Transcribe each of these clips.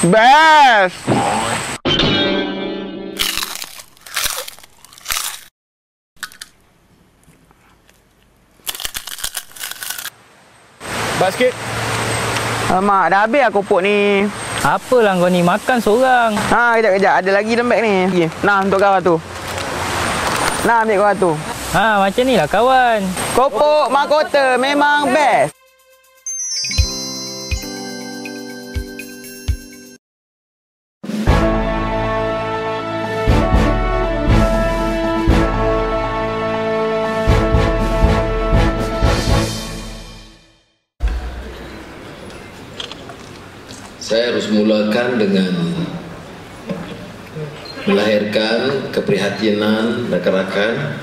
Best. Basket. Alamak, dah habis aku pupuk ni. Apalah kau ni makan seorang. Ha, kejap kejap. Ada lagi dalam beg ni. Okay. Nah, untuk kau tu. Nah, ambil kau tu. Ha macam ni lah kawan. Kopok mahkota memang best. Saya harus mulakan dengan melahirkan keprihatinan rakan-rakan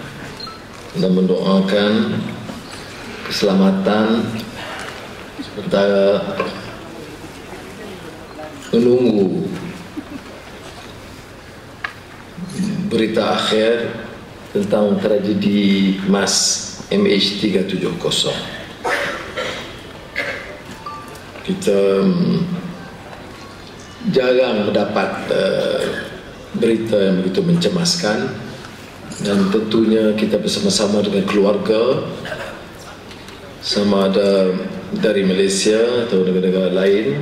dan mendoakan keselamatan sementara menunggu berita akhir tentang tragedi MAS MH370. Kita mm, jarang mendapat uh, berita yang begitu mencemaskan dan tentunya kita bersama-sama dengan keluarga sama ada dari Malaysia atau negara-negara lain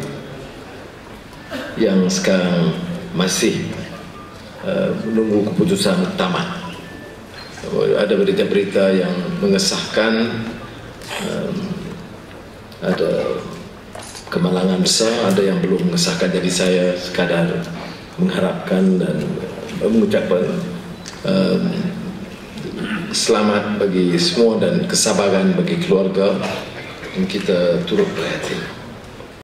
yang sekarang masih uh, menunggu keputusan tamat. Ada berita-berita yang mengesahkan um, ada kemalangan besar ada yang belum mengesahkan jadi saya sekadar mengharapkan dan mengucapkan um, selamat bagi semua dan kesabaran bagi keluarga dan kita turut prihatin.